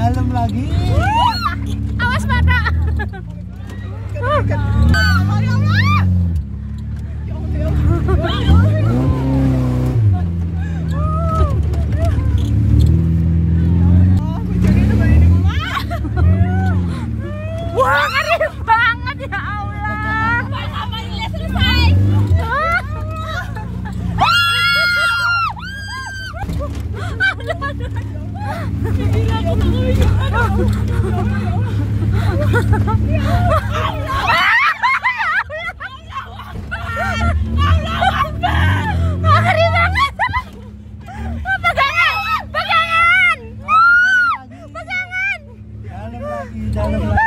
dalam lagi. Awas mata. Wah, Dalam lagi, dalam.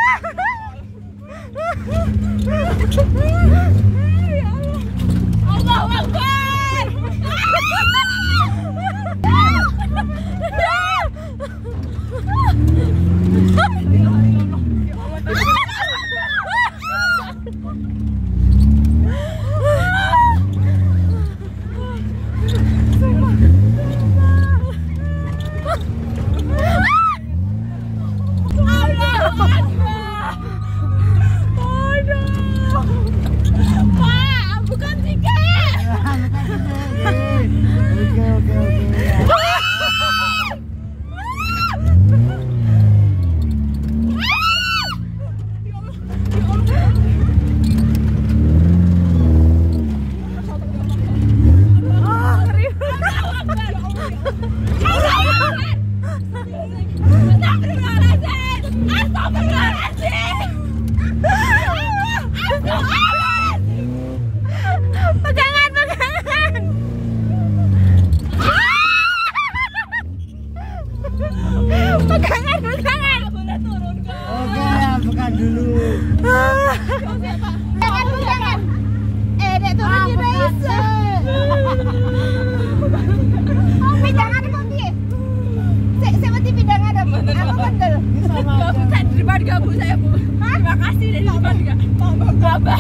Bandel. Ini sama aja. daripada gak bu saya bu. Terima kasih dari daripada gak apa apa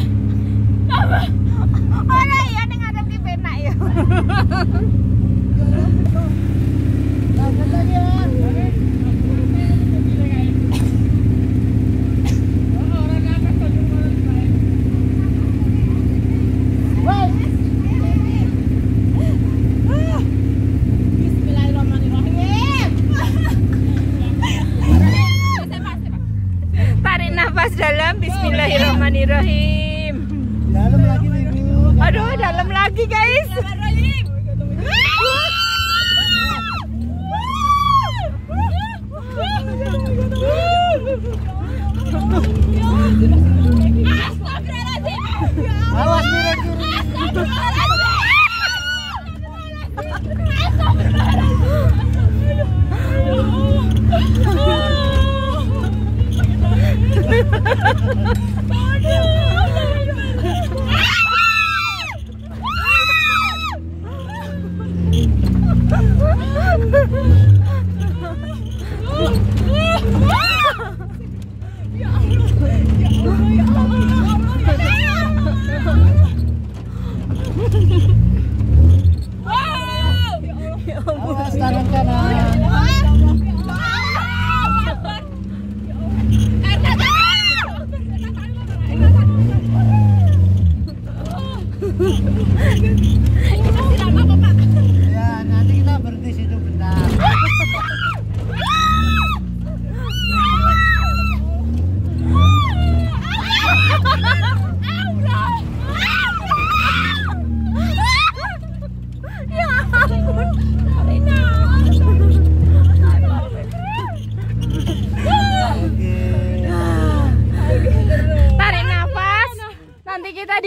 Ora iya ning ngadep ki penak ya. Lanjut lagi ya. Tarik nafas dalam Bismillahirrahmanirrahim. Dalam lagi nih, Bu. Aduh, dalam lagi, guys. Awas kiri kiri. Awas kanan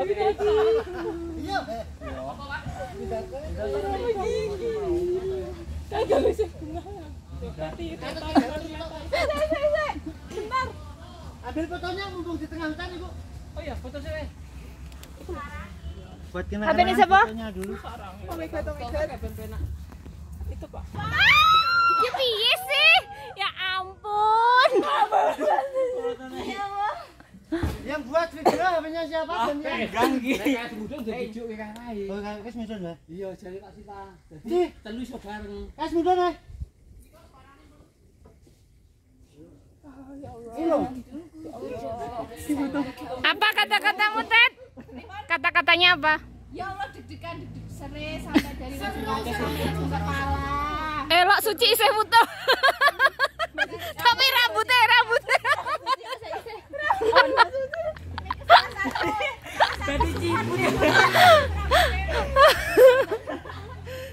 Iya. kagak bisa Ambil fotonya mumpung di tengah hutan ibu. Oh iya, foto saya. Buat HP ini siapa? fotonya dulu. Itu pak. Ya piye sih? Ya ampun. Buat video HP-nya siapa? Pegang iki. Nek mudun jadi juk kae wae. Oh, kas mudun lah. Iya, jare tak sita. Di. Dadi telu iso bareng. Kas mudun. Iya. Apa kata-katamu, Ted? Kata-katanya apa? Ya Allah deg-degan deg sere sampai dari kepala. Elok suci isih foto.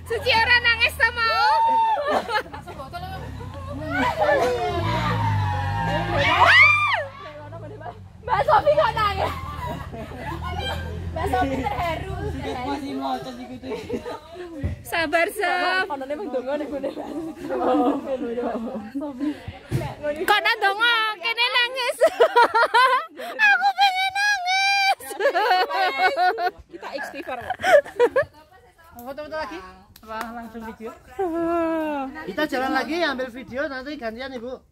Suci orang nangis tak mau. Mbak Sofi kok nangis? Mbak Sofi terharu. Masih. Sabar, Sob. Konone mung dongo nek gone Kok nak dongo, kene nangis. Aku pengen nangis. Kita istighfar. Foto-foto lagi? Apa langsung video? Kita jalan lagi ambil video nanti gantian ibu.